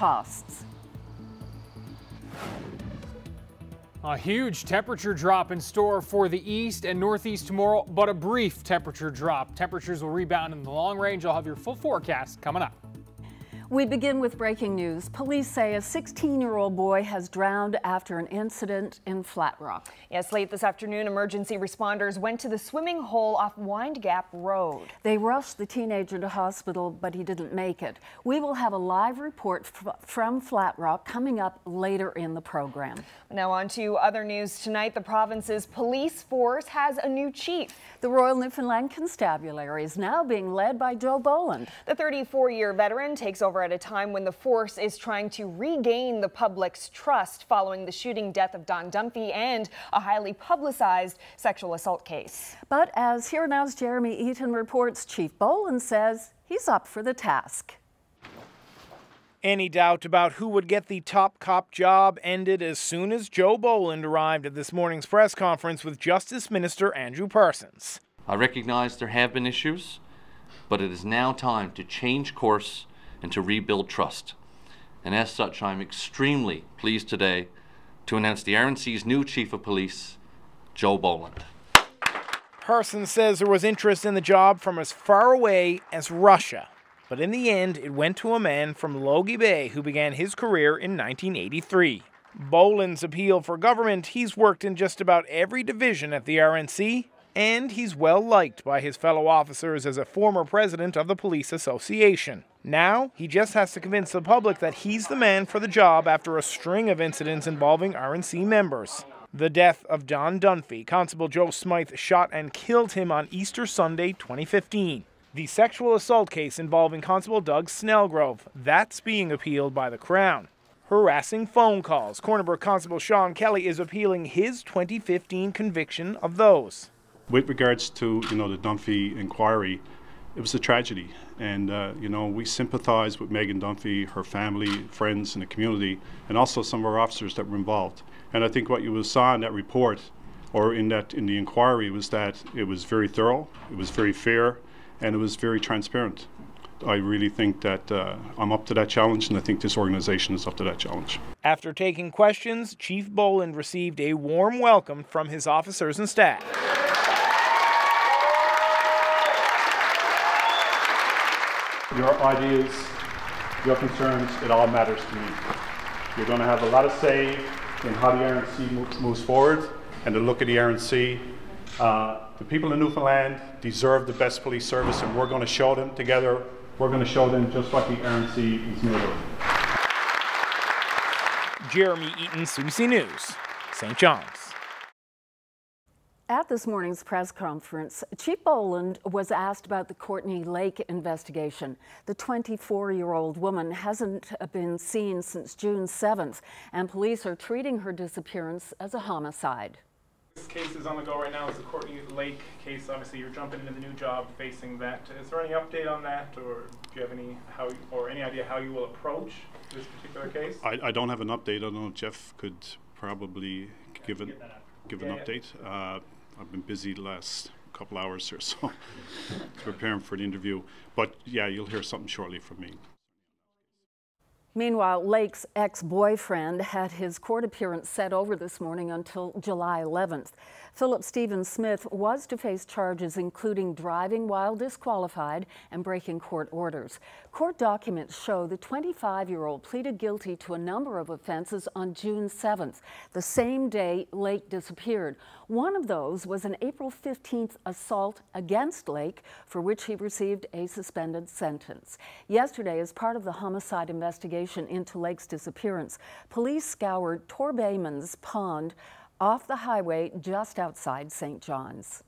costs. A huge temperature drop in store for the east and northeast tomorrow, but a brief temperature drop. Temperatures will rebound in the long range. I'll have your full forecast coming up. We begin with breaking news. Police say a 16-year-old boy has drowned after an incident in Flat Rock. Yes, late this afternoon, emergency responders went to the swimming hole off Wind Gap Road. They rushed the teenager to hospital, but he didn't make it. We will have a live report from Flat Rock coming up later in the program. Now on to other news tonight. The province's police force has a new chief. The Royal Newfoundland Constabulary is now being led by Joe Boland. The 34-year veteran takes over at a time when the force is trying to regain the public's trust following the shooting death of Don Dunphy and a highly publicized sexual assault case. But as Here Now's Jeremy Eaton reports, Chief Boland says he's up for the task. Any doubt about who would get the top cop job ended as soon as Joe Boland arrived at this morning's press conference with Justice Minister Andrew Parsons. I recognize there have been issues, but it is now time to change course and to rebuild trust. And as such, I'm extremely pleased today to announce the RNC's new Chief of Police, Joe Boland. Parsons says there was interest in the job from as far away as Russia. But in the end, it went to a man from Logie Bay who began his career in 1983. Boland's appeal for government, he's worked in just about every division at the RNC, and he's well liked by his fellow officers as a former president of the Police Association. Now, he just has to convince the public that he's the man for the job after a string of incidents involving RNC members. The death of Don Dunphy, Constable Joe Smyth shot and killed him on Easter Sunday 2015. The sexual assault case involving Constable Doug Snellgrove, that's being appealed by the Crown. Harassing phone calls, Corner Brook Constable Sean Kelly is appealing his 2015 conviction of those. With regards to, you know, the Dunphy inquiry, it was a tragedy. And, uh, you know, we sympathize with Meghan Dunphy, her family, friends, and the community, and also some of our officers that were involved. And I think what you saw in that report, or in that in the inquiry, was that it was very thorough, it was very fair, and it was very transparent. I really think that uh, I'm up to that challenge, and I think this organization is up to that challenge. After taking questions, Chief Boland received a warm welcome from his officers and staff. Your ideas, your concerns, it all matters to me. You're going to have a lot of say in how the RNC moves forward and the look at the RNC. Uh, the people in Newfoundland deserve the best police service and we're going to show them together. We're going to show them just what the RNC is made of. Jeremy Eaton, CBC News, St. John's. At this morning's press conference, Chief Boland was asked about the Courtney Lake investigation. The 24-year-old woman hasn't been seen since June 7th, and police are treating her disappearance as a homicide. This case is on the go right now. It's the Courtney Lake case. Obviously, you're jumping into the new job facing that. Is there any update on that, or do you have any how or any idea how you will approach this particular case? I, I don't have an update. I don't know if Jeff could probably give an give an yeah, update. Uh, I've been busy the last couple hours or so preparing for an interview. But yeah, you'll hear something shortly from me. Meanwhile, Lake's ex-boyfriend had his court appearance set over this morning until July 11th. Philip Stephen Smith was to face charges including driving while disqualified and breaking court orders. Court documents show the 25-year-old pleaded guilty to a number of offenses on June 7th, the same day Lake disappeared. One of those was an April 15th assault against Lake, for which he received a suspended sentence. Yesterday, as part of the homicide investigation into Lake's disappearance, police scoured Torbayman's pond off the highway just outside St. John's.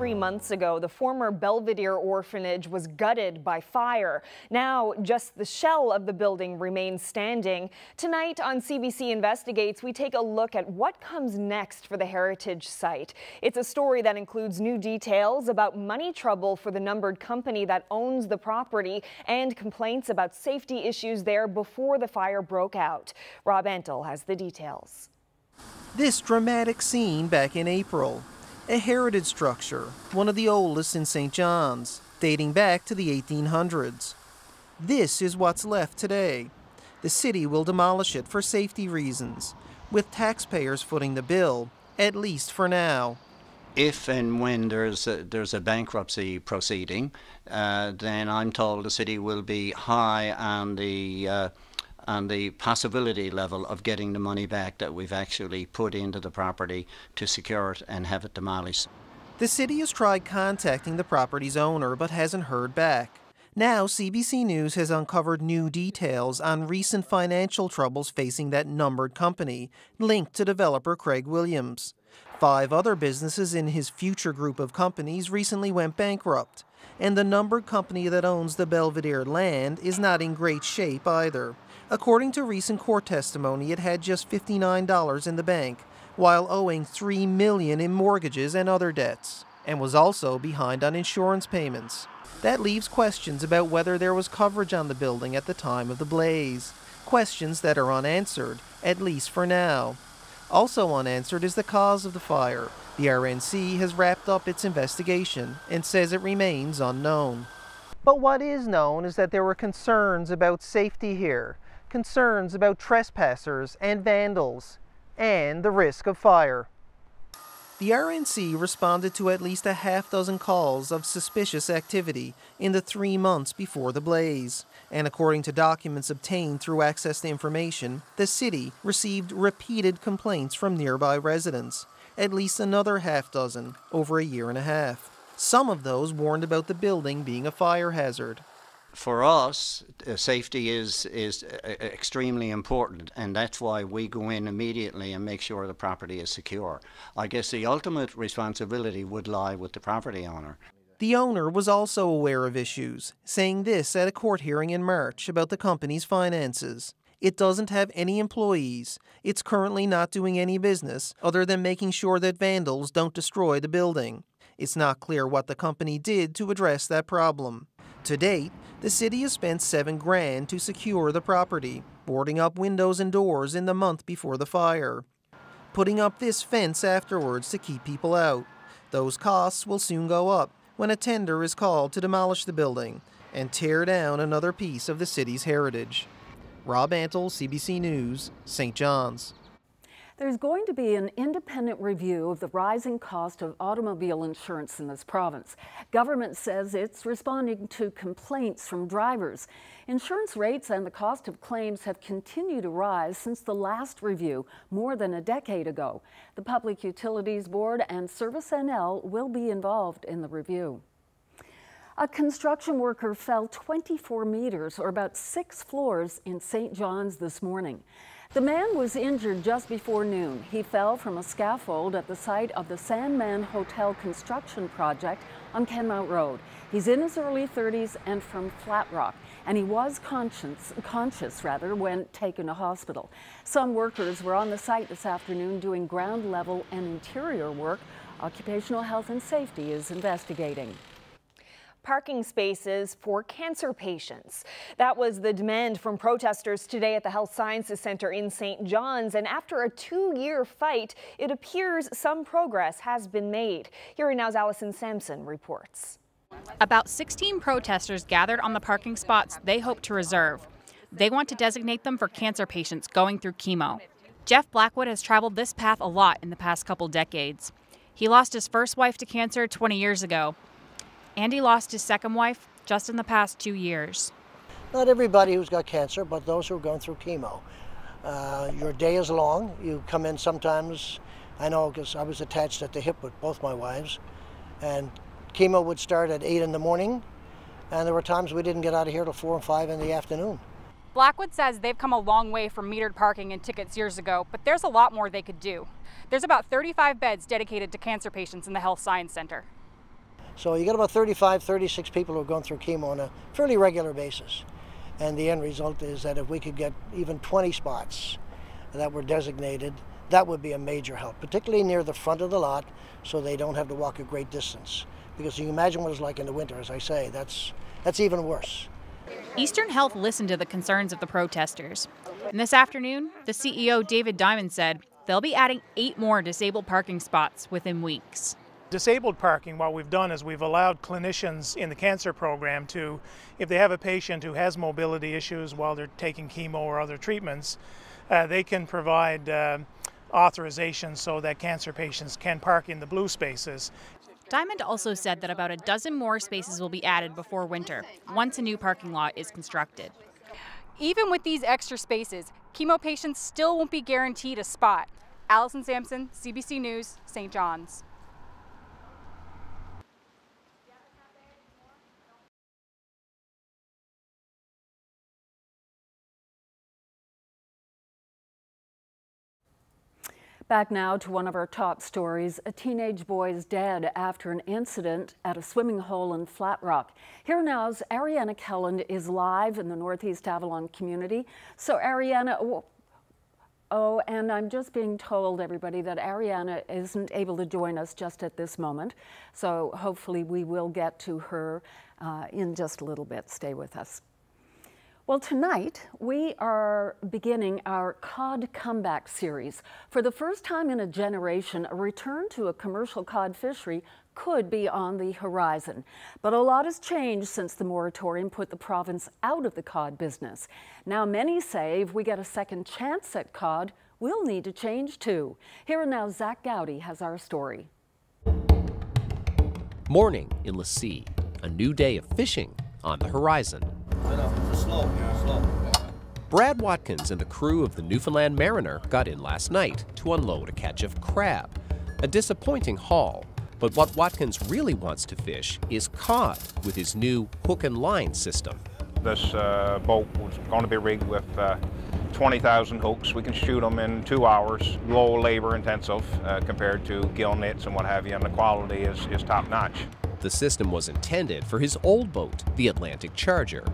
Three months ago, the former Belvedere orphanage was gutted by fire. Now, just the shell of the building remains standing. Tonight on CBC Investigates, we take a look at what comes next for the heritage site. It's a story that includes new details about money trouble for the numbered company that owns the property and complaints about safety issues there before the fire broke out. Rob Antle has the details. This dramatic scene back in April. A heritage structure, one of the oldest in St. John's, dating back to the 1800s. This is what's left today. The city will demolish it for safety reasons, with taxpayers footing the bill, at least for now. If and when there's a, there's a bankruptcy proceeding, uh, then I'm told the city will be high on the uh, on the possibility level of getting the money back that we've actually put into the property to secure it and have it demolished. The city has tried contacting the property's owner but hasn't heard back. Now, CBC News has uncovered new details on recent financial troubles facing that numbered company, linked to developer Craig Williams. Five other businesses in his future group of companies recently went bankrupt, and the numbered company that owns the Belvedere land is not in great shape either. According to recent court testimony, it had just $59 in the bank, while owing 3 million in mortgages and other debts, and was also behind on insurance payments. That leaves questions about whether there was coverage on the building at the time of the blaze. Questions that are unanswered, at least for now. Also unanswered is the cause of the fire. The RNC has wrapped up its investigation and says it remains unknown. But what is known is that there were concerns about safety here, concerns about trespassers and vandals, and the risk of fire. The RNC responded to at least a half dozen calls of suspicious activity in the three months before the blaze. And according to documents obtained through access to information, the city received repeated complaints from nearby residents, at least another half dozen over a year and a half. Some of those warned about the building being a fire hazard for us, uh, safety is is uh, extremely important, and that's why we go in immediately and make sure the property is secure. I guess the ultimate responsibility would lie with the property owner. The owner was also aware of issues, saying this at a court hearing in March about the company's finances. It doesn't have any employees. It's currently not doing any business other than making sure that vandals don't destroy the building. It's not clear what the company did to address that problem. To date, the city has spent seven grand to secure the property, boarding up windows and doors in the month before the fire, putting up this fence afterwards to keep people out. Those costs will soon go up when a tender is called to demolish the building and tear down another piece of the city's heritage. Rob Antle, CBC News, St. John's. There's going to be an independent review of the rising cost of automobile insurance in this province. Government says it's responding to complaints from drivers. Insurance rates and the cost of claims have continued to rise since the last review more than a decade ago. The Public Utilities Board and Service NL will be involved in the review. A construction worker fell 24 meters, or about six floors, in St. John's this morning. The man was injured just before noon. He fell from a scaffold at the site of the Sandman Hotel construction project on Kenmount Road. He's in his early 30s and from Flat Rock, and he was conscious, conscious rather, when taken to hospital. Some workers were on the site this afternoon doing ground level and interior work. Occupational Health and Safety is investigating parking spaces for cancer patients. That was the demand from protesters today at the Health Sciences Center in St. John's. And after a two-year fight, it appears some progress has been made. Here now's Alyson Samson reports. About 16 protesters gathered on the parking spots they hope to reserve. They want to designate them for cancer patients going through chemo. Jeff Blackwood has traveled this path a lot in the past couple decades. He lost his first wife to cancer 20 years ago Andy lost his second wife just in the past two years. Not everybody who's got cancer, but those who are going through chemo. Uh, your day is long. You come in sometimes, I know because I was attached at the hip with both my wives, and chemo would start at 8 in the morning, and there were times we didn't get out of here till 4 and 5 in the afternoon. Blackwood says they've come a long way from metered parking and tickets years ago, but there's a lot more they could do. There's about 35 beds dedicated to cancer patients in the Health Science Center. So you get about 35, 36 people who are going through chemo on a fairly regular basis. And the end result is that if we could get even 20 spots that were designated, that would be a major help, particularly near the front of the lot so they don't have to walk a great distance. Because you imagine what it's like in the winter, as I say, that's, that's even worse. Eastern Health listened to the concerns of the protesters. And this afternoon, the CEO, David Diamond, said they'll be adding eight more disabled parking spots within weeks. Disabled parking, what we've done is we've allowed clinicians in the cancer program to, if they have a patient who has mobility issues while they're taking chemo or other treatments, uh, they can provide uh, authorization so that cancer patients can park in the blue spaces. Diamond also said that about a dozen more spaces will be added before winter, once a new parking lot is constructed. Even with these extra spaces, chemo patients still won't be guaranteed a spot. Alyson Samson, CBC News, St. John's. Back now to one of our top stories. A teenage boy is dead after an incident at a swimming hole in Flat Rock. Here now's Ariana Kelland is live in the Northeast Avalon community. So Ariana, oh, and I'm just being told, everybody, that Ariana isn't able to join us just at this moment. So hopefully we will get to her uh, in just a little bit. Stay with us. Well, tonight we are beginning our cod comeback series. For the first time in a generation, a return to a commercial cod fishery could be on the horizon. But a lot has changed since the moratorium put the province out of the cod business. Now, many say if we get a second chance at cod, we'll need to change too. Here and now, Zach Goudie has our story. Morning in La Scie, a new day of fishing on the horizon. Slow, slow. Brad Watkins and the crew of the Newfoundland Mariner got in last night to unload a catch of crab. A disappointing haul, but what Watkins really wants to fish is cod with his new hook and line system. This uh, boat was going to be rigged with uh, 20,000 hooks. We can shoot them in two hours, low labor intensive uh, compared to gill nets and what have you, and the quality is, is top notch. The system was intended for his old boat, the Atlantic Charger.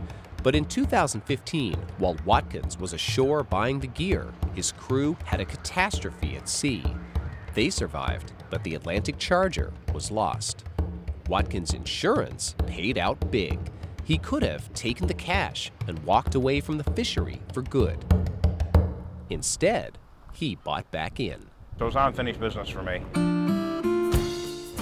But in 2015, while Watkins was ashore buying the gear, his crew had a catastrophe at sea. They survived, but the Atlantic Charger was lost. Watkins' insurance paid out big. He could have taken the cash and walked away from the fishery for good. Instead, he bought back in. So it's unfinished business for me.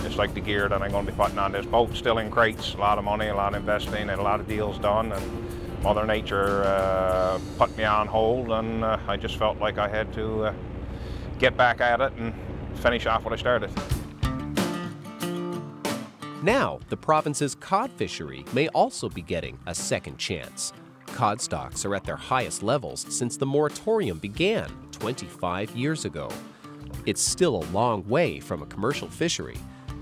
It's like the gear that I'm going to be putting on this boat, still in crates, a lot of money, a lot of investing, and a lot of deals done. And Mother Nature uh, put me on hold, and uh, I just felt like I had to uh, get back at it and finish off what I started. Now, the province's cod fishery may also be getting a second chance. Cod stocks are at their highest levels since the moratorium began 25 years ago. It's still a long way from a commercial fishery,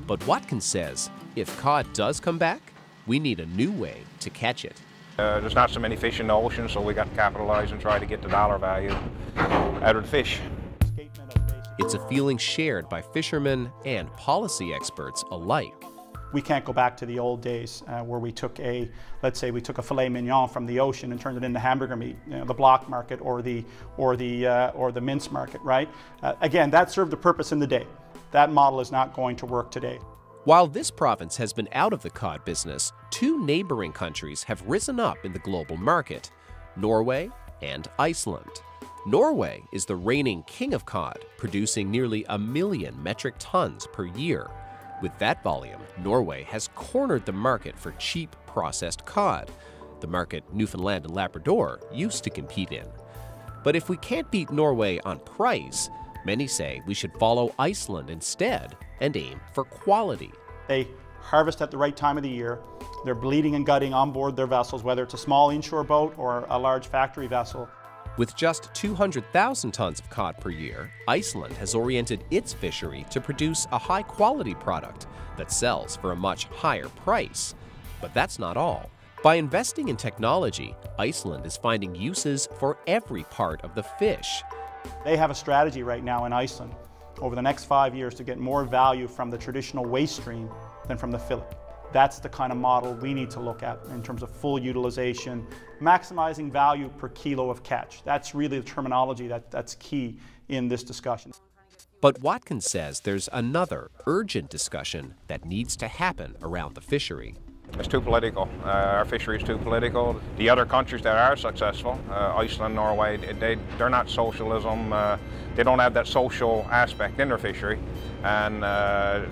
but Watkins says if cod does come back, we need a new way to catch it. Uh, there's not so many fish in the ocean, so we got to capitalize and try to get the dollar value out of the fish. It's a feeling shared by fishermen and policy experts alike. We can't go back to the old days uh, where we took a, let's say we took a filet mignon from the ocean and turned it into hamburger meat, you know, the block market or the, or the, uh, or the mince market, right? Uh, again, that served a purpose in the day. That model is not going to work today. While this province has been out of the cod business, two neighboring countries have risen up in the global market Norway and Iceland. Norway is the reigning king of cod, producing nearly a million metric tons per year. With that volume, Norway has cornered the market for cheap processed cod, the market Newfoundland and Labrador used to compete in. But if we can't beat Norway on price, Many say we should follow Iceland instead and aim for quality. They harvest at the right time of the year. They're bleeding and gutting on board their vessels, whether it's a small inshore boat or a large factory vessel. With just 200,000 tons of cod per year, Iceland has oriented its fishery to produce a high quality product that sells for a much higher price. But that's not all. By investing in technology, Iceland is finding uses for every part of the fish. They have a strategy right now in Iceland over the next five years to get more value from the traditional waste stream than from the fillet. That's the kind of model we need to look at in terms of full utilization, maximizing value per kilo of catch. That's really the terminology that, that's key in this discussion. But Watkins says there's another urgent discussion that needs to happen around the fishery. It's too political. Uh, our fishery is too political. The other countries that are successful, uh, Iceland, Norway, they, they're not socialism. Uh, they don't have that social aspect in their fishery. And uh,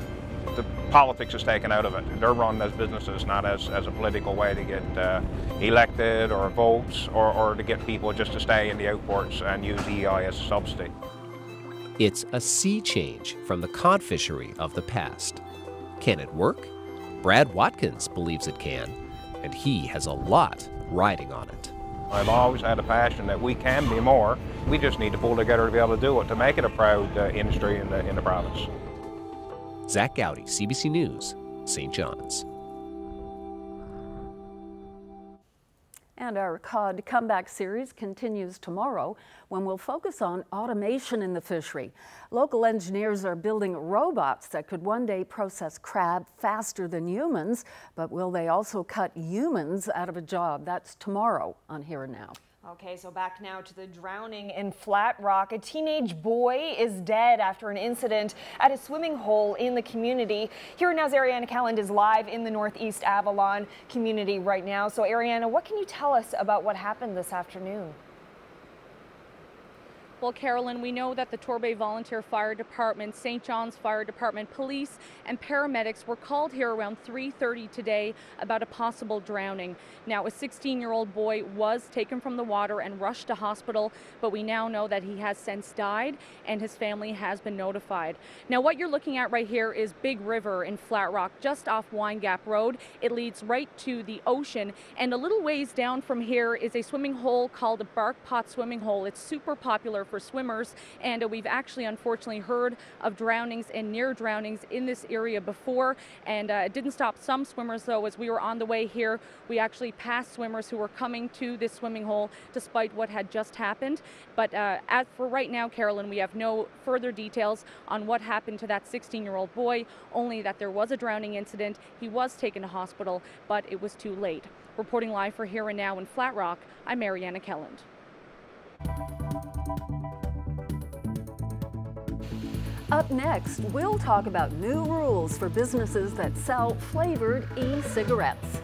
the politics is taken out of it. They're run as businesses, not as, as a political way to get uh, elected or votes or, or to get people just to stay in the outports and use EI as a subsidy. It's a sea change from the cod fishery of the past. Can it work? Brad Watkins believes it can, and he has a lot riding on it. I've always had a passion that we can be more. We just need to pull together to be able to do it, to make it a proud uh, industry in the, in the province. Zach Goudie, CBC News, St. John's. And our COD Comeback series continues tomorrow when we'll focus on automation in the fishery. Local engineers are building robots that could one day process crab faster than humans, but will they also cut humans out of a job? That's tomorrow on Here and Now. Okay, so back now to the drowning in Flat Rock. A teenage boy is dead after an incident at a swimming hole in the community. Here now's Ariana Kelland is live in the Northeast Avalon community right now. So Ariana, what can you tell us about what happened this afternoon? Well, Carolyn, we know that the Torbay Volunteer Fire Department, St. John's Fire Department, police and paramedics were called here around 3.30 today about a possible drowning. Now, a 16-year-old boy was taken from the water and rushed to hospital, but we now know that he has since died and his family has been notified. Now, what you're looking at right here is Big River in Flat Rock, just off Wind Gap Road. It leads right to the ocean, and a little ways down from here is a swimming hole called a Bark Pot Swimming Hole. It's super popular for swimmers, and we've actually unfortunately heard of drownings and near drownings in this area before, and uh, it didn't stop some swimmers though. As we were on the way here, we actually passed swimmers who were coming to this swimming hole despite what had just happened. But uh, as for right now, Carolyn, we have no further details on what happened to that 16-year-old boy, only that there was a drowning incident. He was taken to hospital, but it was too late. Reporting live for Here and Now in Flat Rock, I'm Ariana Kelland. Up next, we'll talk about new rules for businesses that sell flavored e-cigarettes.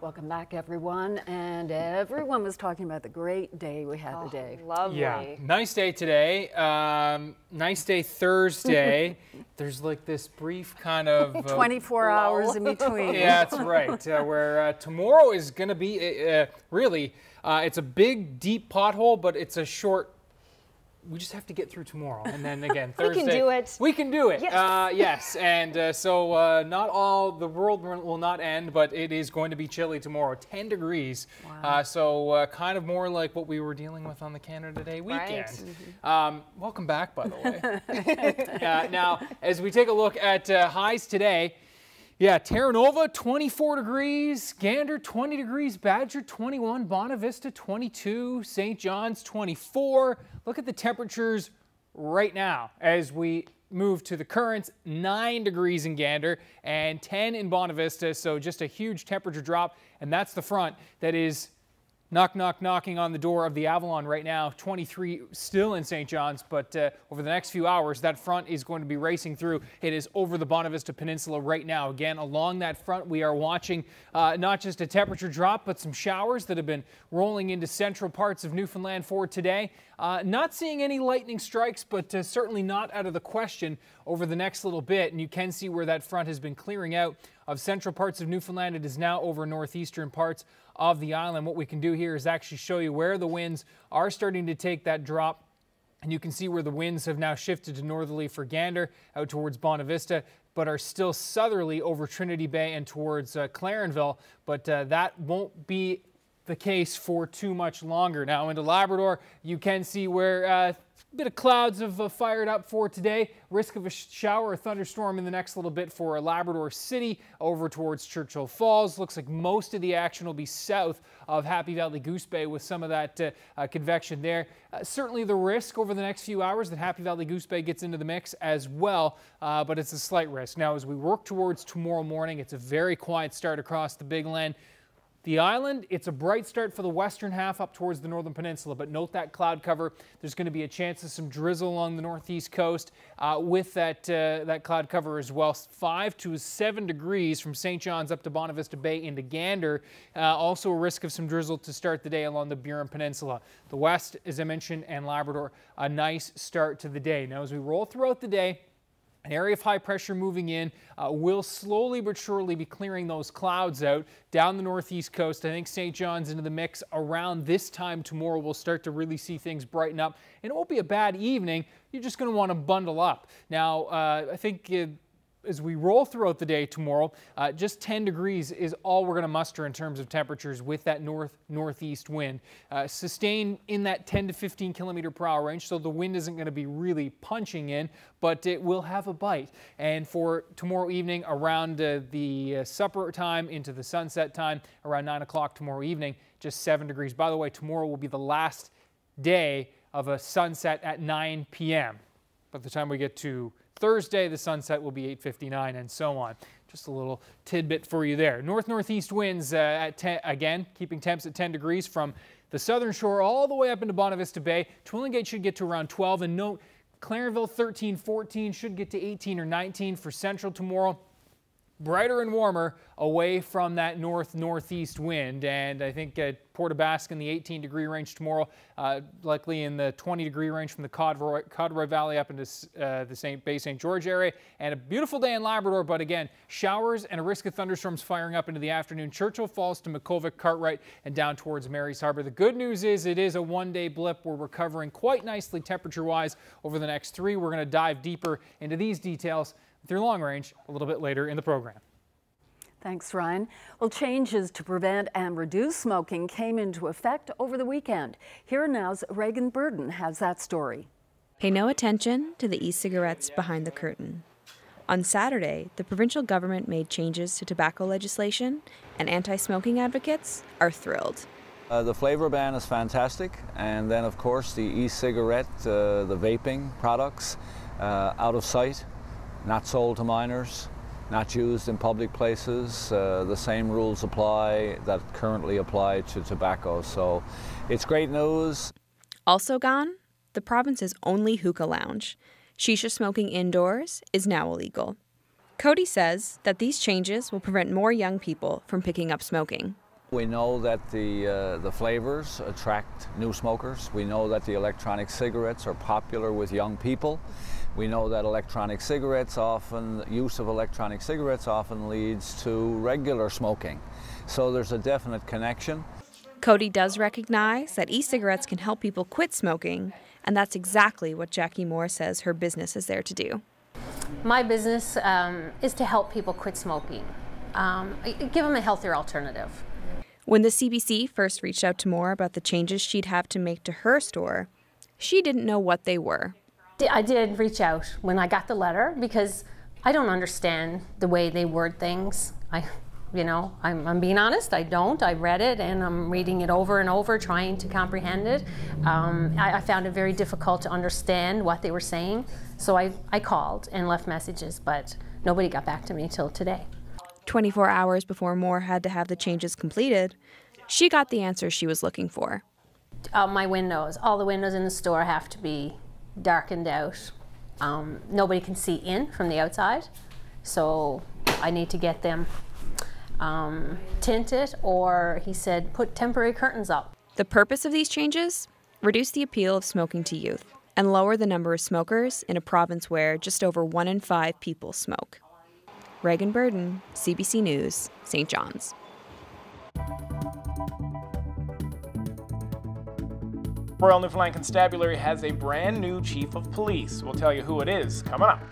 Welcome back, everyone. And everyone was talking about the great day we had oh, today. Lovely. Yeah, nice day today. Um, nice day Thursday. There's like this brief kind of uh, 24 hours in between. yeah, that's right. Uh, where uh, tomorrow is going to be uh, uh, really, uh, it's a big, deep pothole, but it's a short we just have to get through tomorrow, and then again Thursday. we can do it. We can do it. Yes. Uh, yes. And uh, so uh, not all the world will not end, but it is going to be chilly tomorrow, 10 degrees. Wow. Uh, so uh, kind of more like what we were dealing with on the Canada Day weekend. Right. Mm-hmm. Um, welcome back, by the way. now, as we take a look at uh, highs today. Yeah, Terra Nova 24 degrees, Gander 20 degrees, Badger 21, Bonavista 22, St. John's 24. Look at the temperatures right now as we move to the currents 9 degrees in Gander and 10 in Bonavista. So just a huge temperature drop. And that's the front that is Knock, knock, knocking on the door of the Avalon right now. 23 still in St. John's, but uh, over the next few hours, that front is going to be racing through. It is over the Bonavista Peninsula right now. Again, along that front, we are watching uh, not just a temperature drop, but some showers that have been rolling into central parts of Newfoundland for today. Uh, not seeing any lightning strikes, but uh, certainly not out of the question over the next little bit. And you can see where that front has been clearing out of central parts of Newfoundland. It is now over northeastern parts of the island. What we can do here is actually show you where the winds are starting to take that drop. And you can see where the winds have now shifted to northerly for Gander out towards Bonavista, but are still southerly over Trinity Bay and towards uh, Clarenville. But uh, that won't be the case for too much longer. Now into Labrador, you can see where uh, a bit of clouds have uh, fired up for today. Risk of a shower or thunderstorm in the next little bit for Labrador City over towards Churchill Falls. Looks like most of the action will be south of Happy Valley Goose Bay with some of that uh, uh, convection there. Uh, certainly the risk over the next few hours that Happy Valley Goose Bay gets into the mix as well, uh, but it's a slight risk. Now as we work towards tomorrow morning, it's a very quiet start across the Big Land. The island, it's a bright start for the western half up towards the northern peninsula, but note that cloud cover. There's going to be a chance of some drizzle along the northeast coast uh, with that, uh, that cloud cover as well. 5 to 7 degrees from St. John's up to Bonavista Bay into Gander. Uh, also a risk of some drizzle to start the day along the Burin Peninsula. The west, as I mentioned, and Labrador, a nice start to the day. Now, as we roll throughout the day, an area of high pressure moving in uh, will slowly but surely be clearing those clouds out down the northeast coast. I think St. John's into the mix around this time tomorrow. We'll start to really see things brighten up, and it won't be a bad evening. You're just going to want to bundle up. Now, uh, I think. Uh, as we roll throughout the day tomorrow, uh, just 10 degrees is all we're going to muster in terms of temperatures with that north northeast wind. Uh, sustained in that 10 to 15 kilometer per hour range, so the wind isn't going to be really punching in, but it will have a bite. And for tomorrow evening, around uh, the uh, supper time into the sunset time, around 9 o'clock tomorrow evening, just 7 degrees. By the way, tomorrow will be the last day of a sunset at 9 p.m. By the time we get to Thursday, the sunset will be 8.59 and so on. Just a little tidbit for you there. North-northeast winds uh, at 10, again, keeping temps at 10 degrees from the southern shore all the way up into Bonavista Bay. Twillingate should get to around 12 and note Clarenville 13, 14 should get to 18 or 19 for central tomorrow brighter and warmer away from that north northeast wind and I think uh, Port in the 18 degree range tomorrow uh, likely in the 20 degree range from the Codroy, Valley up into uh, the St. Bay St. George area and a beautiful day in Labrador but again showers and a risk of thunderstorms firing up into the afternoon Churchill Falls to Makkovik Cartwright and down towards Mary's Harbor the good news is it is a one day blip we're recovering quite nicely temperature wise over the next three we're going to dive deeper into these details through long range a little bit later in the program. Thanks, Ryan. Well, changes to prevent and reduce smoking came into effect over the weekend. Here now's Reagan Burden has that story. Pay no attention to the e cigarettes behind the curtain. On Saturday, the provincial government made changes to tobacco legislation, and anti smoking advocates are thrilled. Uh, the flavor ban is fantastic, and then, of course, the e cigarette, uh, the vaping products, uh, out of sight not sold to minors, not used in public places. Uh, the same rules apply that currently apply to tobacco. So it's great news. Also gone, the province's only hookah lounge. Shisha smoking indoors is now illegal. Cody says that these changes will prevent more young people from picking up smoking. We know that the, uh, the flavors attract new smokers. We know that the electronic cigarettes are popular with young people. We know that electronic cigarettes often, use of electronic cigarettes often leads to regular smoking. So there's a definite connection. Cody does recognize that e cigarettes can help people quit smoking, and that's exactly what Jackie Moore says her business is there to do. My business um, is to help people quit smoking, um, give them a healthier alternative. When the CBC first reached out to Moore about the changes she'd have to make to her store, she didn't know what they were. I did reach out when I got the letter because I don't understand the way they word things. I, you know, I'm, I'm being honest, I don't. I read it and I'm reading it over and over, trying to comprehend it. Um, I, I, found it very difficult to understand what they were saying. So I, I called and left messages, but nobody got back to me till today. 24 hours before Moore had to have the changes completed, she got the answer she was looking for. Uh, my windows, all the windows in the store have to be darkened out. Um, nobody can see in from the outside, so I need to get them um, tinted, or he said put temporary curtains up. The purpose of these changes? Reduce the appeal of smoking to youth and lower the number of smokers in a province where just over one in five people smoke. Reagan Burden, CBC News, St. John's. Royal Newfoundland Constabulary has a brand new chief of police. We'll tell you who it is coming up.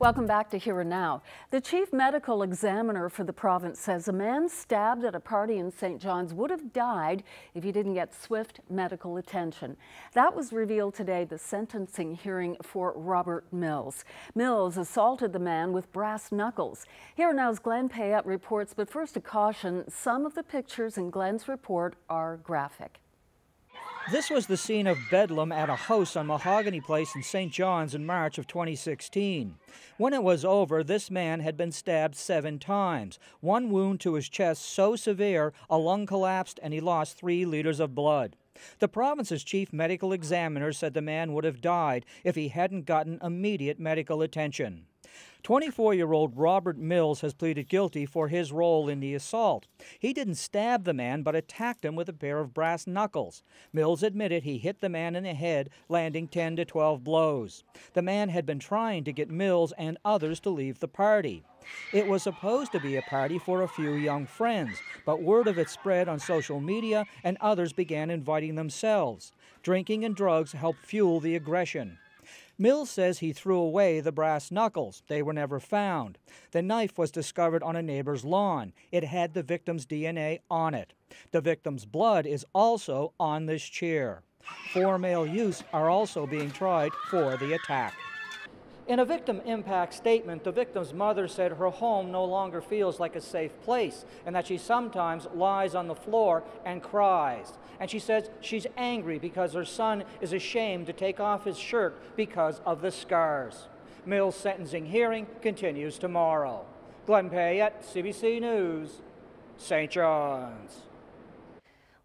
Welcome back to Here and Now. The chief medical examiner for the province says a man stabbed at a party in St. John's would have died if he didn't get swift medical attention. That was revealed today the sentencing hearing for Robert Mills. Mills assaulted the man with brass knuckles. Here and Now's Glenn Payette reports, but first a caution, some of the pictures in Glenn's report are graphic. This was the scene of bedlam at a house on Mahogany Place in St. John's in March of 2016. When it was over, this man had been stabbed seven times, one wound to his chest so severe a lung collapsed and he lost three liters of blood. The province's chief medical examiner said the man would have died if he hadn't gotten immediate medical attention. 24 year old Robert Mills has pleaded guilty for his role in the assault. He didn't stab the man, but attacked him with a pair of brass knuckles. Mills admitted he hit the man in the head, landing 10 to 12 blows. The man had been trying to get Mills and others to leave the party. It was supposed to be a party for a few young friends, but word of it spread on social media and others began inviting themselves. Drinking and drugs helped fuel the aggression. Mills says he threw away the brass knuckles. They were never found. The knife was discovered on a neighbor's lawn. It had the victim's DNA on it. The victim's blood is also on this chair. Four male youths are also being tried for the attack. In a victim impact statement, the victim's mother said her home no longer feels like a safe place and that she sometimes lies on the floor and cries. And she says she's angry because her son is ashamed to take off his shirt because of the scars. Mill's sentencing hearing continues tomorrow. Glenn Payette, CBC News, St. John's.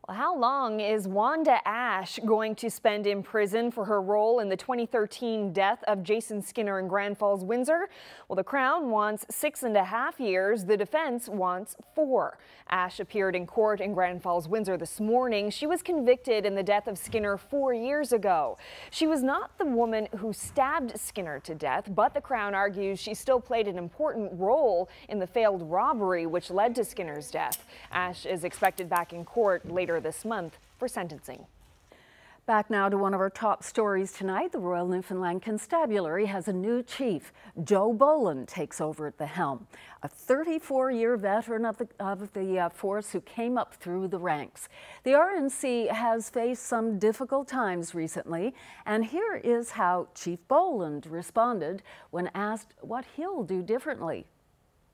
How long is Wanda Ash going to spend in prison for her role in the 2013 death of Jason Skinner in Grand Falls, Windsor? Well, the Crown wants six and a half years. The defense wants four. Ash appeared in court in Grand Falls, Windsor this morning. She was convicted in the death of Skinner four years ago. She was not the woman who stabbed Skinner to death, but the Crown argues she still played an important role in the failed robbery which led to Skinner's death. Ash is expected back in court later later this month for sentencing. Back now to one of our top stories tonight. The Royal Newfoundland Constabulary has a new chief. Joe Boland takes over at the helm, a 34-year veteran of the, of the uh, force who came up through the ranks. The RNC has faced some difficult times recently, and here is how Chief Boland responded when asked what he'll do differently.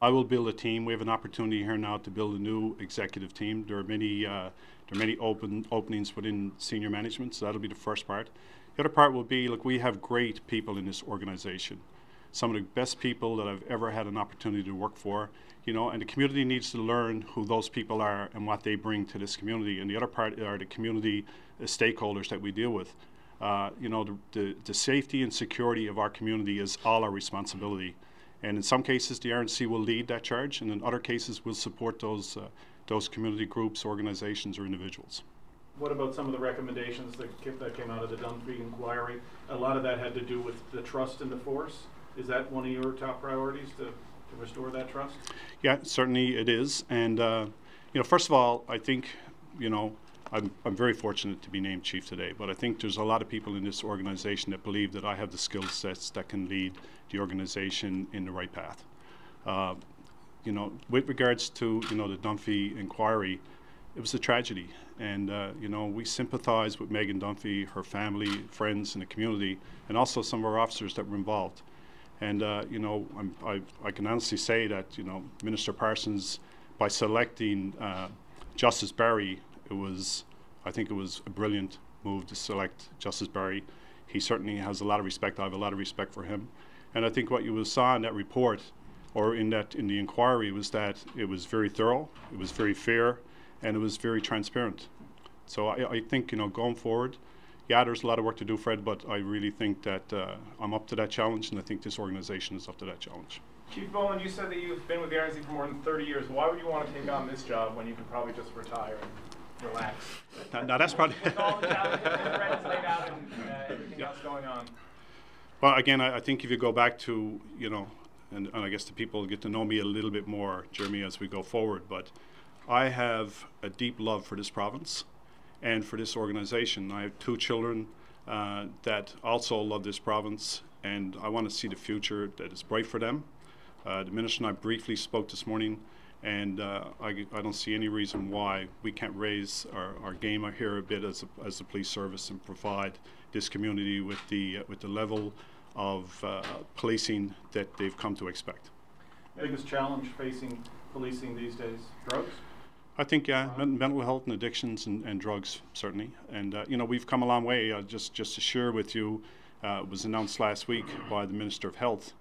I will build a team. We have an opportunity here now to build a new executive team. There are many uh, there are many open openings within senior management, so that'll be the first part. The other part will be, look, we have great people in this organization. Some of the best people that I've ever had an opportunity to work for, you know, and the community needs to learn who those people are and what they bring to this community. And the other part are the community uh, stakeholders that we deal with. Uh, you know, the, the, the safety and security of our community is all our responsibility. And in some cases, the RNC will lead that charge, and in other cases, we'll support those uh, those community groups, organizations, or individuals. What about some of the recommendations that, that came out of the Dunphy inquiry? A lot of that had to do with the trust in the force. Is that one of your top priorities to, to restore that trust? Yeah, certainly it is. And, uh, you know, first of all, I think, you know, I'm, I'm very fortunate to be named chief today, but I think there's a lot of people in this organization that believe that I have the skill sets that can lead the organization in the right path. Uh, you know, with regards to you know the Dunphy inquiry, it was a tragedy, and uh, you know we sympathise with Meghan Dunphy, her family, friends, and the community, and also some of our officers that were involved. And uh, you know, I, I can honestly say that you know Minister Parsons, by selecting uh, Justice Barry, it was I think it was a brilliant move to select Justice Barry. He certainly has a lot of respect. I have a lot of respect for him, and I think what you saw in that report or in that in the inquiry was that it was very thorough, it was very fair, and it was very transparent. So I, I think you know going forward, yeah, there's a lot of work to do, Fred, but I really think that uh, I'm up to that challenge, and I think this organization is up to that challenge. Chief Boland, you said that you've been with the RNC for more than 30 years. Why would you want to take on this job when you could probably just retire and relax? Now, now that's probably. with all the challenges laid out and uh, everything yeah. else going on. Well, again, I, I think if you go back to you know and, and I guess the people get to know me a little bit more, Jeremy, as we go forward. But I have a deep love for this province and for this organization. I have two children uh, that also love this province, and I want to see the future that is bright for them. Uh, the minister and I briefly spoke this morning, and uh, I, I, don't see any reason why we can't raise our, our game here a bit as a, as a police service and provide this community with the with the level of uh, policing that they've come to expect. Biggest challenge facing policing these days: drugs. I think yeah, mental health and addictions and, and drugs certainly, and uh, you know we've come a long way. Uh, just just to share with you, uh, it was announced last week by the Minister of Health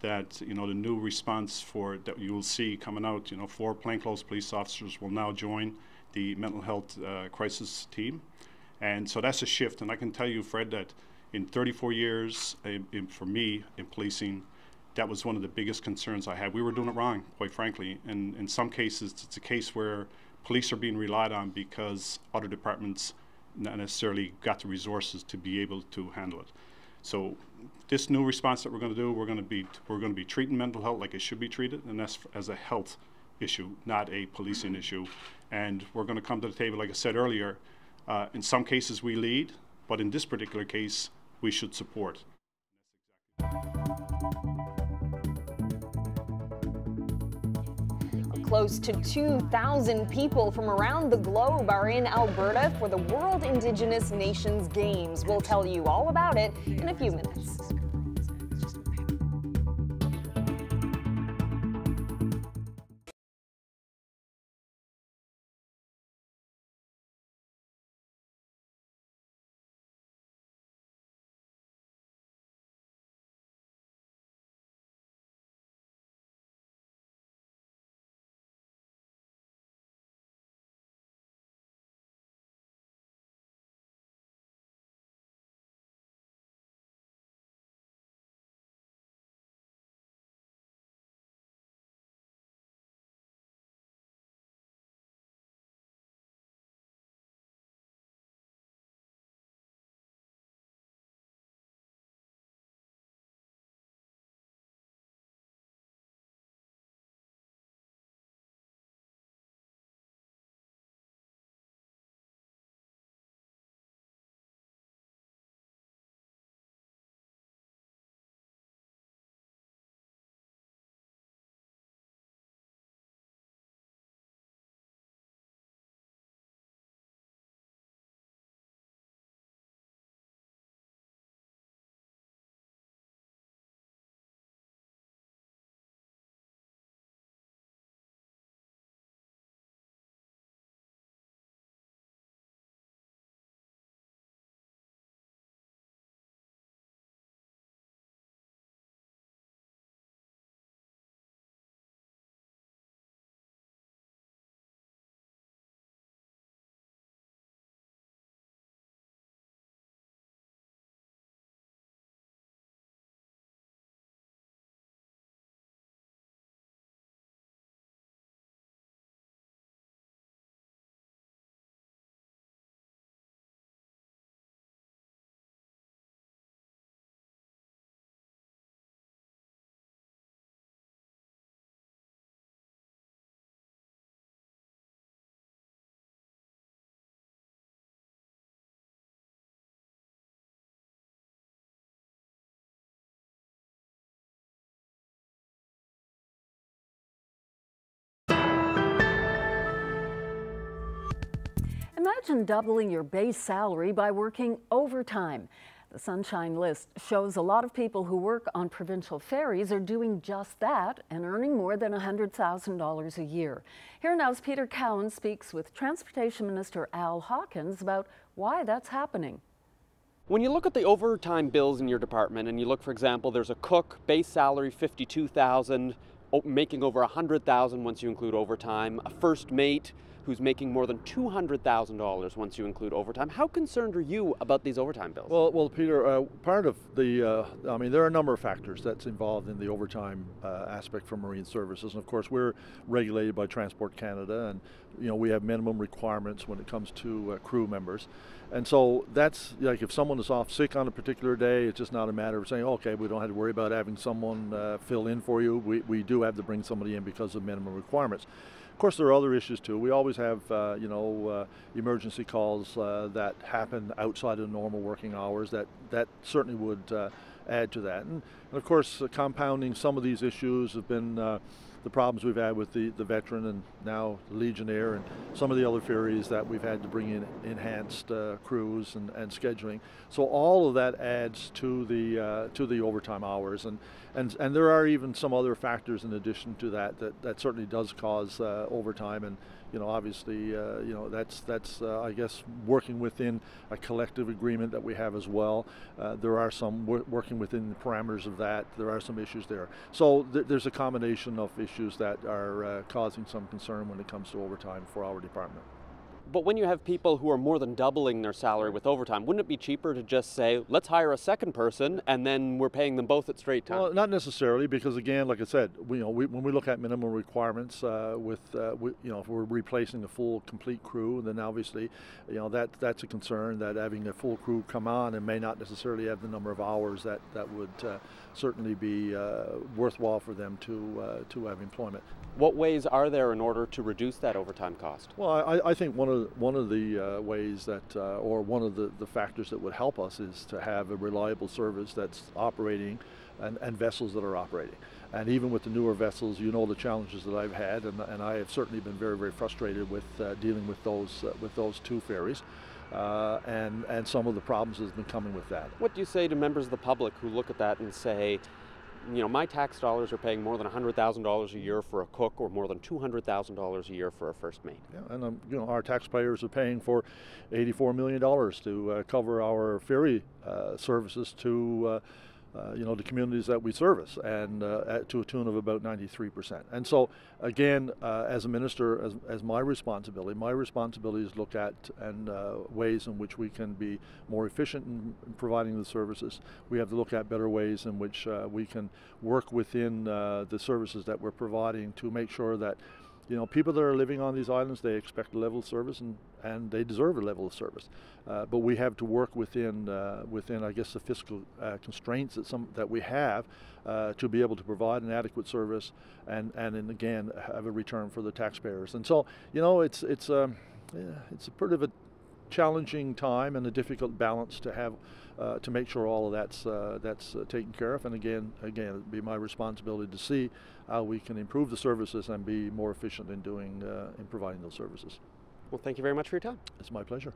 that you know the new response for that you will see coming out. You know, four plainclothes police officers will now join the mental health uh, crisis team, and so that's a shift. And I can tell you, Fred, that in 34 years in, in, for me in policing that was one of the biggest concerns I had. We were doing it wrong, quite frankly. And in some cases, it's a case where police are being relied on because other departments not necessarily got the resources to be able to handle it. So this new response that we're going to do, we're going to be we're going to be treating mental health like it should be treated, and that's as a health issue, not a policing issue. And we're going to come to the table, like I said earlier. Uh, in some cases, we lead, but in this particular case, we should support. Close to 2,000 people from around the globe are in Alberta for the World Indigenous Nations Games. We'll tell you all about it in a few minutes. Imagine doubling your base salary by working overtime. The Sunshine List shows a lot of people who work on provincial ferries are doing just that and earning more than $100,000 a year. Here now's Peter Cowan speaks with Transportation Minister Al Hawkins about why that's happening. When you look at the overtime bills in your department and you look, for example, there's a cook, base salary 52,000, making over 100,000 once you include overtime, a first mate, who's making more than $200,000 once you include overtime. How concerned are you about these overtime bills? Well, well, Peter, uh, part of the, uh, I mean, there are a number of factors that's involved in the overtime uh, aspect for marine services, and of course, we're regulated by Transport Canada, and you know we have minimum requirements when it comes to uh, crew members, and so that's like if someone is off sick on a particular day, it's just not a matter of saying, okay, we don't have to worry about having someone uh, fill in for you. We we do have to bring somebody in because of minimum requirements. Of course, there are other issues too. We always have, uh, you know, uh, emergency calls uh, that happen outside of normal working hours. That that certainly would uh, add to that. And, and of course, uh, compounding some of these issues have been uh, the problems we've had with the, the veteran and now the Legionnaire and some of the other ferries that we've had to bring in enhanced uh, crews and, and scheduling. So all of that adds to the uh, to the overtime hours and, and and there are even some other factors in addition to that that, that certainly does cause uh, overtime and you know, obviously, uh, you know, that's that's uh, I guess working within a collective agreement that we have as well. Uh, there are some working within the parameters of that. There are some issues there. So th- there's a combination of issues that are uh, causing some concern when it comes to overtime for our department. But when you have people who are more than doubling their salary with overtime, wouldn't it be cheaper to just say, let's hire a second person and then we're paying them both at straight time? Well, not necessarily, because again, like I said, we, you know, we, when we look at minimum requirements, uh, with uh, we, you know, if we're replacing a full complete crew, and then obviously, you know, that that's a concern that having a full crew come on and may not necessarily have the number of hours that that would uh, certainly be uh, worthwhile for them to uh, to have employment. What ways are there in order to reduce that overtime cost? Well, I, I think one of one of the uh, ways that, uh, or one of the, the factors that would help us is to have a reliable service that's operating, and, and vessels that are operating. And even with the newer vessels, you know the challenges that I've had, and, and I have certainly been very, very frustrated with uh, dealing with those uh, with those two ferries. Uh, and and some of the problems that have been coming with that. What do you say to members of the public who look at that and say, you know, my tax dollars are paying more than $100,000 a year for a cook or more than $200,000 a year for a first mate. Yeah, and um, you know, our taxpayers are paying for $84 million to uh, cover our ferry uh, services to uh, you know, the communities that we service, and uh, at, to a tune of about 93%. And so, again, uh, as a minister, as, as my responsibility, my responsibility is look at and uh, ways in which we can be more efficient in, in, providing the services. We have to look at better ways in which uh, we can work within the services that we're providing to make sure that you know, people that are living on these islands, they expect a level of service and, and they deserve a level of service. Uh, but we have to work within, uh, within I guess, the fiscal uh, constraints that, some, that we have uh, to be able to provide an adequate service and, and then again, have a return for the taxpayers. And so, you know, it's, it's, um, yeah, it's a pretty of a challenging time and a difficult balance to have uh, to make sure all of that's uh, that's uh, taken care of. And again, again, it'd be my responsibility to see how we can improve the services and be more efficient in doing uh, in providing those services. Well, thank you very much for your time. It's my pleasure.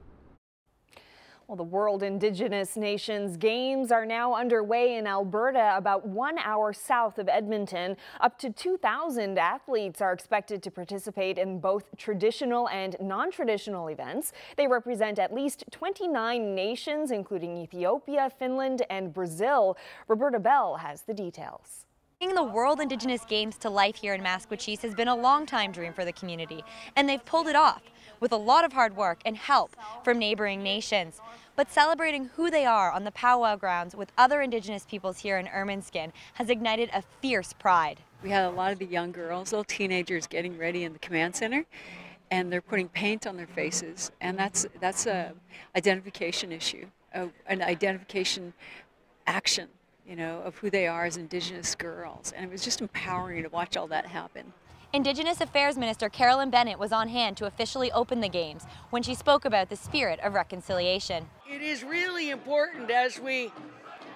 Well, the World Indigenous Nations Games are now underway in Alberta, about one hour south of Edmonton. Up to 2,000 athletes are expected to participate in both traditional and non-traditional events. They represent at least 29 nations, including Ethiopia, Finland, and Brazil. Roberta Bell has the details. Bringing the World Indigenous Games to life here in Maskwacis has been a long time dream for the community, and they've pulled it off with a lot of hard work and help from neighboring nations. But celebrating who they are on the powwow grounds with other Indigenous peoples here in Ermineskin has ignited a fierce pride. We had a lot of the young girls, little teenagers getting ready in the command center and they're putting paint on their faces and that's that's a identification issue, a, an identification action you know, of who they are as Indigenous girls. And it was just empowering to watch all that happen. Indigenous Affairs Minister Carolyn Bennett was on hand to officially open the Games when she spoke about the spirit of reconciliation. It is really important as we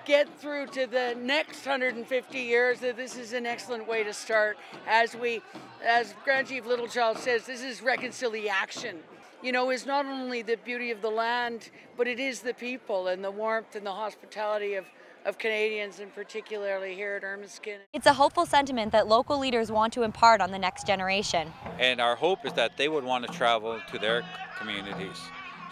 get through to the next 150 years that this is an excellent way to start as we as grand chief littlechild says this is reconciliation you know is not only the beauty of the land but it is the people and the warmth and the hospitality of of Canadians and particularly here at Ermineskin. It's a hopeful sentiment that local leaders want to impart on the next generation. And our hope is that they would want to travel to their communities.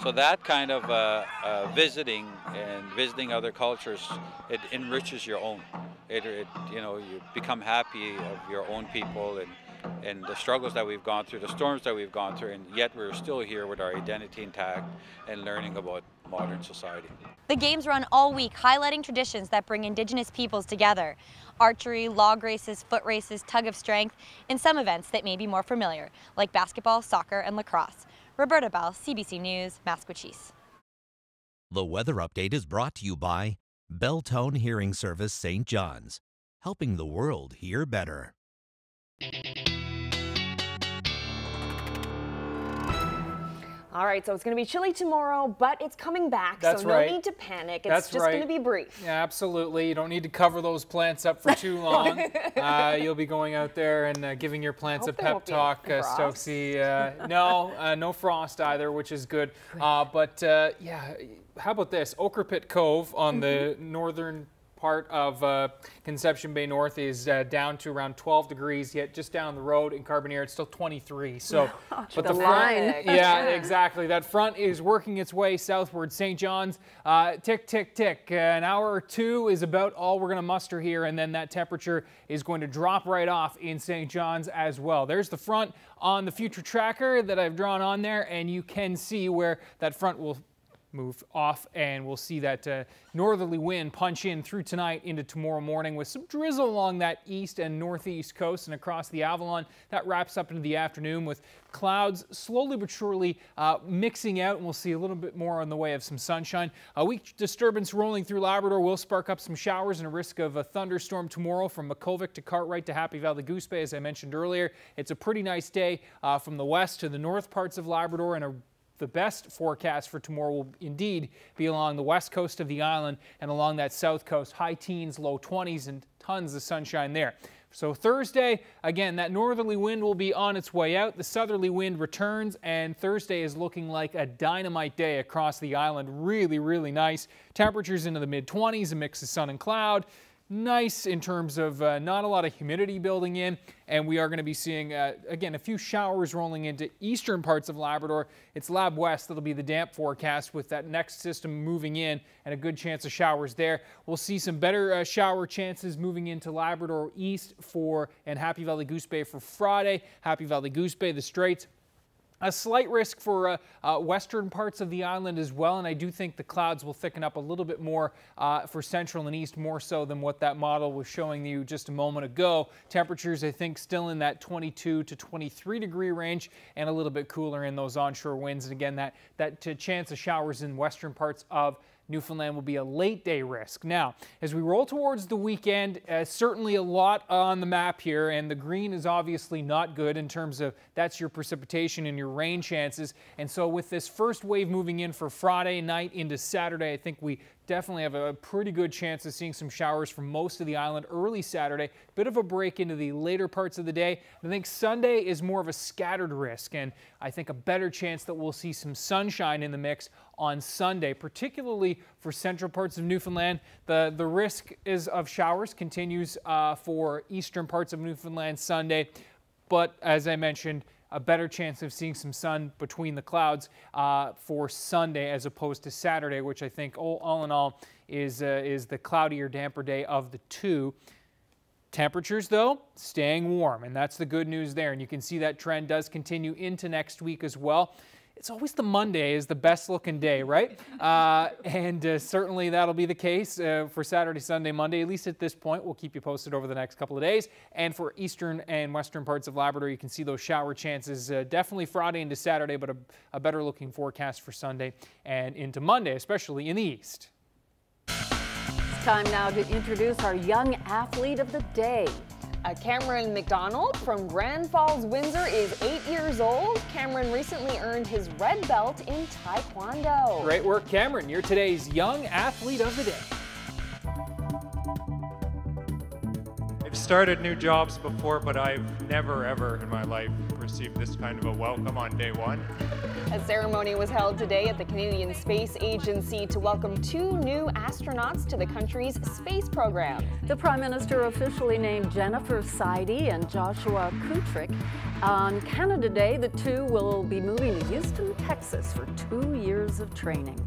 So that kind of uh, uh, visiting and visiting other cultures, it enriches your own. It, it, you know, you become happy of your own people and and the struggles that we've gone through, the storms that we've gone through, and yet we're still here with our identity intact and learning about modern society. The games run all week, highlighting traditions that bring Indigenous peoples together. Archery, log races, foot races, tug of strength, and some events that may be more familiar, like basketball, soccer, and lacrosse. Roberta Bell, CBC News, Maskwacis. The weather update is brought to you by Beltone Hearing Service St. John's, helping the world hear better. All right, so it's going to be chilly tomorrow, but it's coming back, That's so no right. need to panic. It's That's just right. going to be brief. Yeah, absolutely. You don't need to cover those plants up for too long. uh, you'll be going out there and uh, giving your plants a Hope there pep talk, uh. Stokesy. Uh, no, uh, no frost either, which is good. Uh, but uh, yeah, how about this? Ochre Pit Cove on the Mm-hmm. northern part of uh, Conception Bay North is uh, down to around 12 degrees, yet just down the road in Carbonear it's still 23. So, but The line. yeah, exactly. That front is working its way southward. St. John's, uh, tick, tick, tick. Uh, an hour or two is about all we're going to muster here, and then that temperature is going to drop right off in St. John's as well. There's the front on the future tracker that I've drawn on there, and you can see where that front will move off and we'll see that uh, northerly wind punch in through tonight into tomorrow morning with some drizzle along that east and northeast coast and across the Avalon. That wraps up into the afternoon with clouds slowly but surely uh, mixing out and we'll see a little bit more on the way of some sunshine. A weak disturbance rolling through Labrador will spark up some showers and a risk of a thunderstorm tomorrow from Makkovik to Cartwright to Happy Valley Goose Bay as I mentioned earlier. It's a pretty nice day uh, from the west to the north parts of Labrador and a the best forecast for tomorrow will indeed be along the west coast of the island and along that south coast, high teens, low 20s, and tons of sunshine there. So Thursday, again, that northerly wind will be on its way out. The southerly wind returns, and Thursday is looking like a dynamite day across the island. Really, really nice. Temperatures into the mid 20s, a mix of sun and cloud nice in terms of uh, not a lot of humidity building in, and we are going to be seeing, uh, again, a few showers rolling into eastern parts of Labrador. It's Lab West that'll be the damp forecast with that next system moving in and a good chance of showers there. We'll see some better uh, shower chances moving into Labrador East for and Happy Valley Goose Bay for Friday. Happy Valley Goose Bay, the Straits. A slight risk for uh, uh, western parts of the island as well, and I do think the clouds will thicken up a little bit more uh, for central and east, more so than what that model was showing you just a moment ago. Temperatures, I think, still in that 22 to 23 degree range, and a little bit cooler in those onshore winds. And again, that that chance of showers in western parts of Newfoundland will be a late day risk. Now, as we roll towards the weekend, uh, certainly a lot on the map here, and the green is obviously not good in terms of that's your precipitation and your rain chances. And so, with this first wave moving in for Friday night into Saturday, I think we definitely have a pretty good chance of seeing some showers from most of the island early Saturday. Bit of a break into the later parts of the day. I think Sunday is more of a scattered risk, and I think a better chance that we'll see some sunshine in the mix on Sunday, particularly for central parts of Newfoundland. The, the risk is of showers continues uh, for eastern parts of Newfoundland Sunday, but as I mentioned, a better chance of seeing some sun between the clouds uh, for Sunday as opposed to Saturday, which I think all, all in all is, uh, is the cloudier, damper day of the two. Temperatures, though, staying warm, and that's the good news there. And you can see that trend does continue into next week as well. It's always the Monday is the best looking day, right? Uh, and uh, certainly that'll be the case uh, for Saturday, Sunday, Monday, at least at this point. We'll keep you posted over the next couple of days. And for eastern and western parts of Labrador, you can see those shower chances uh, definitely Friday into Saturday, but a, a better looking forecast for Sunday and into Monday, especially in the east. It's time now to introduce our young athlete of the day. Uh, Cameron McDonald from Grand Falls, Windsor is eight years old. Cameron recently earned his red belt in Taekwondo. Great work, Cameron. You're today's young athlete of the day. I've started new jobs before, but I've never, ever in my life received this kind of a welcome on day one. A ceremony was held today at the Canadian Space Agency to welcome two new astronauts to the country's space program. The Prime Minister officially named Jennifer Sidey and Joshua Kutryk. On Canada Day, the two will be moving to Houston, Texas for two years of training.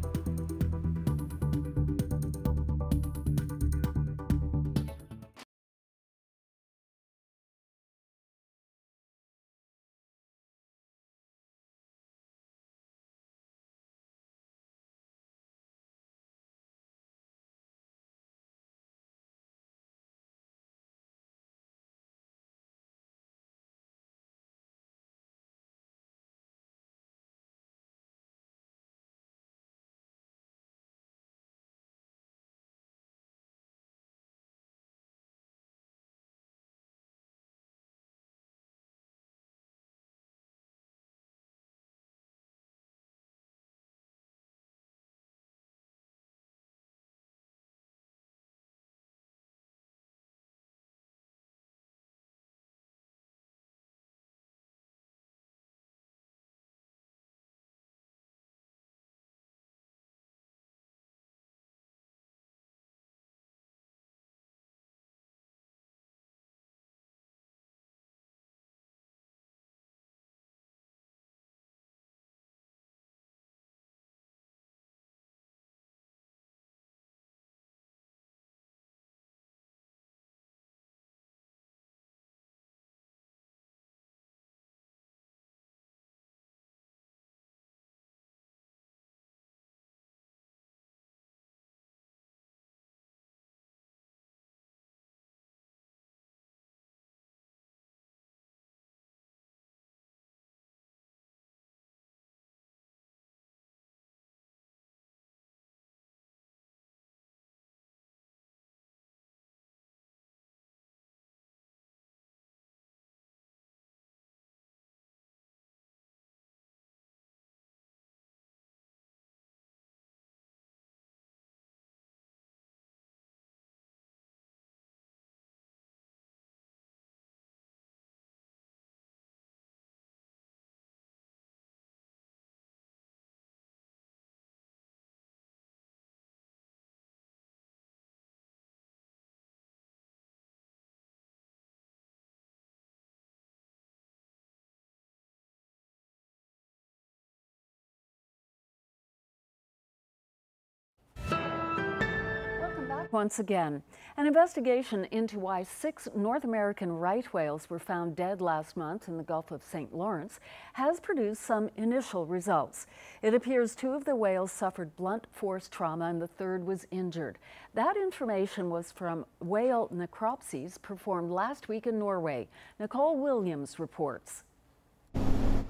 Once again, an investigation into why six North American right whales were found dead last month in the Gulf of St. Lawrence has produced some initial results. It appears two of the whales suffered blunt force trauma and the third was injured. That information was from whale necropsies performed last week in Norway. Nicole Williams reports.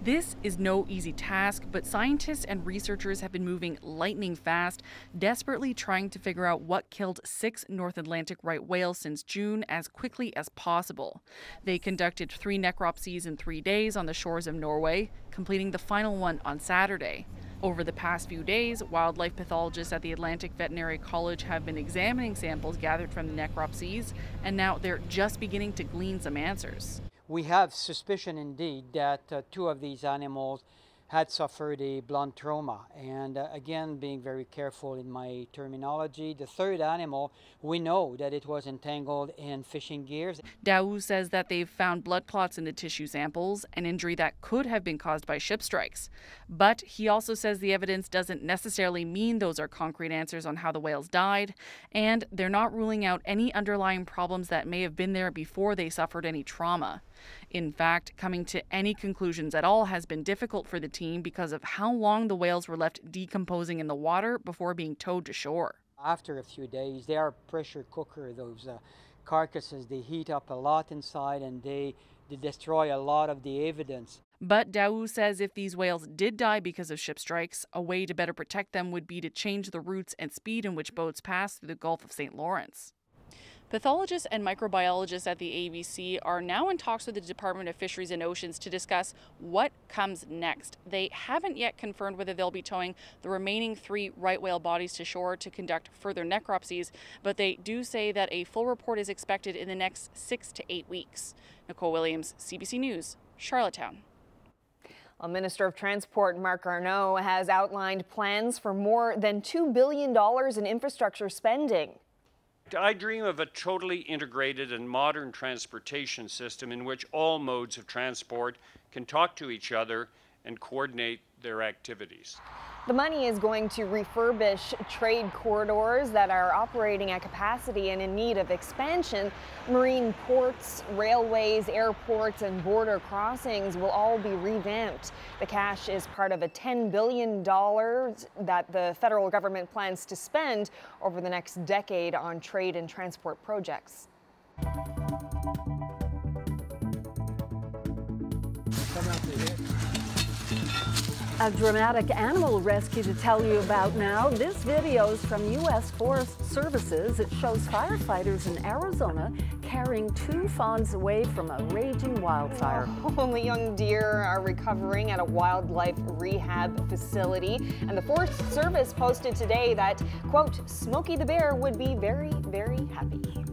This is no easy task, but scientists and researchers have been moving lightning fast, desperately trying to figure out what killed six North Atlantic right whales since June as quickly as possible. They conducted three necropsies in three days on the shores of Norway, completing the final one on Saturday. Over the past few days, wildlife pathologists at the Atlantic Veterinary College have been examining samples gathered from the necropsies, and now they're just beginning to glean some answers we have suspicion indeed that uh, two of these animals had suffered a blunt trauma. And uh, again, being very careful in my terminology, the third animal, we know that it was entangled in fishing gears. Daoust says that they've found blood clots in the tissue samples, an injury that could have been caused by ship strikes. But he also says the evidence doesn't necessarily mean those are concrete answers on how the whales died, and they're not ruling out any underlying problems that may have been there before they suffered any trauma. In fact, coming to any conclusions at all has been difficult for the team because of how long the whales were left decomposing in the water before being towed to shore. After a few days, they are pressure cooker, those uh, carcasses. They heat up a lot inside and they, they destroy a lot of the evidence. But Daoust says if these whales did die because of ship strikes, a way to better protect them would be to change the routes and speed in which boats pass through the Gulf of St. Lawrence. Pathologists and microbiologists at the AVC are now in talks with the Department of Fisheries and Oceans to discuss what comes next. They haven't yet confirmed whether they'll be towing the remaining three right whale bodies to shore to conduct further necropsies, but they do say that a full report is expected in the next six to eight weeks. Nicole Williams, CBC News, Charlottetown. A Minister of Transport Marc Garneau has outlined plans for more than $2 billion in infrastructure spending. I dream of a totally integrated and modern transportation system in which all modes of transport can talk to each other and coordinate their activities. The money is going to refurbish trade corridors that are operating at capacity and in need of expansion. Marine ports, railways, airports, and border crossings will all be revamped. The cash is part of a $10 billion that the federal government plans to spend over the next decade on trade and transport projects. A dramatic animal rescue to tell you about now. This video is from U.S. Forest Services. It shows firefighters in Arizona carrying two fawns away from a raging wildfire. Only young deer are recovering at a wildlife rehab facility. And the Forest Service posted today that, quote, Smokey the Bear would be very, very happy.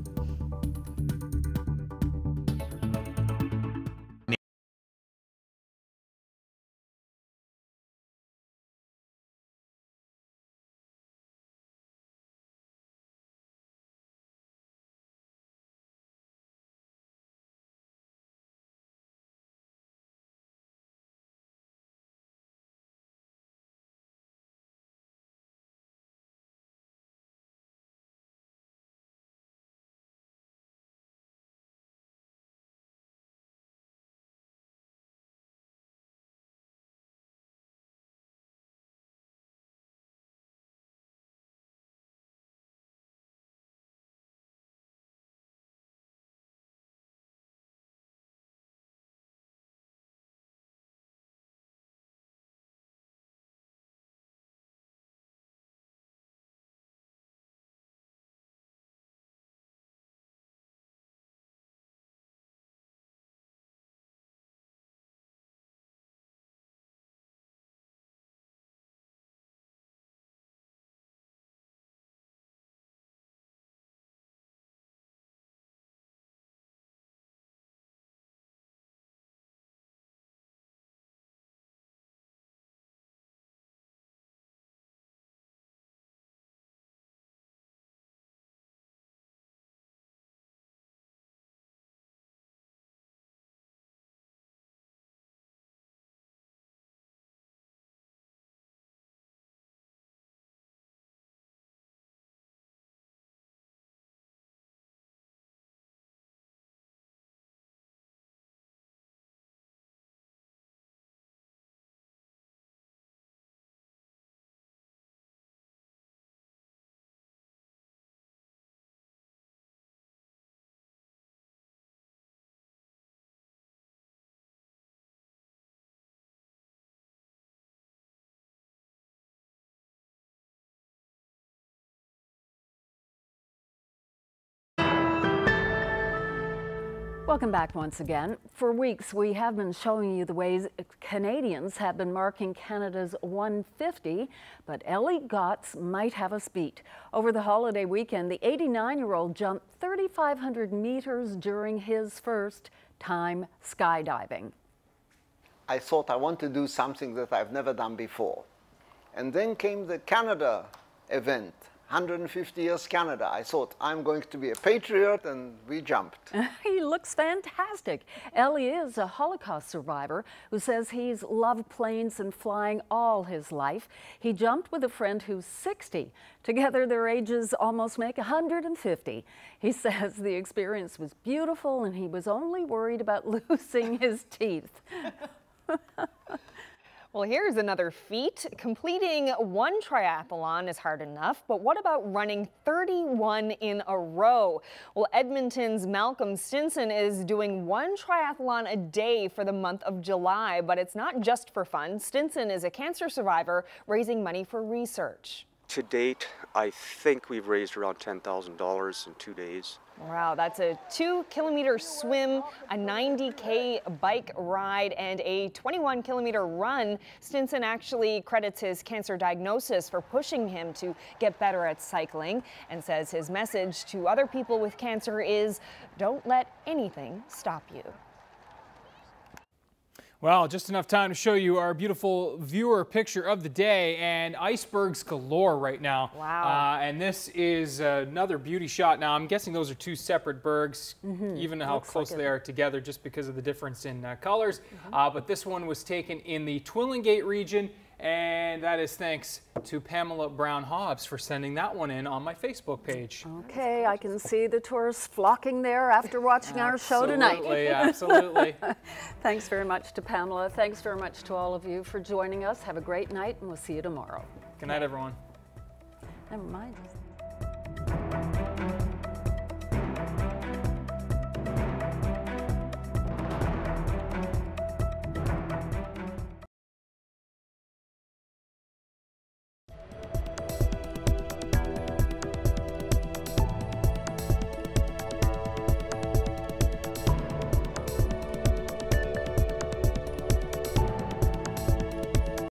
Welcome back once again. For weeks, we have been showing you the ways Canadians have been marking Canada's 150, but Ellie Gotts might have us beat. Over the holiday weekend, the 89-year-old jumped 3,500 meters during his first time skydiving. I thought I want to do something that I've never done before. And then came the Canada event 150 years Canada. I thought, I'm going to be a patriot, and we jumped. he looks fantastic. Ellie is a Holocaust survivor who says he's loved planes and flying all his life. He jumped with a friend who's 60. Together, their ages almost make 150. He says the experience was beautiful and he was only worried about losing his teeth. Well, here's another feat. Completing one triathlon is hard enough, but what about running 31 in a row? Well, Edmonton's Malcolm Stinson is doing one triathlon a day for the month of July, but it's not just for fun. Stinson is a cancer survivor raising money for research. To date, I think we've raised around $10,000 in two days. Wow, that's a two kilometer swim, a 90K bike ride, and a 21 kilometer run. Stinson actually credits his cancer diagnosis for pushing him to get better at cycling and says his message to other people with cancer is don't let anything stop you. Well, just enough time to show you our beautiful viewer picture of the day and icebergs galore right now. Wow. Uh, and this is another beauty shot. Now, I'm guessing those are two separate bergs, Mm-hmm. Mhm. even how Looks close like they it. are together just because of the difference in uh, colors. Mm-hmm. Uh, but this one was taken in the Twillingate region. And that is thanks to Pamela Brown Hobbs for sending that one in on my Facebook page. Okay, I can see the tourists flocking there after watching our show tonight. Absolutely, absolutely. Thanks very much to Pamela. Thanks very much to all of you for joining us. Have a great night, and we'll see you tomorrow. Good night, everyone. Never mind.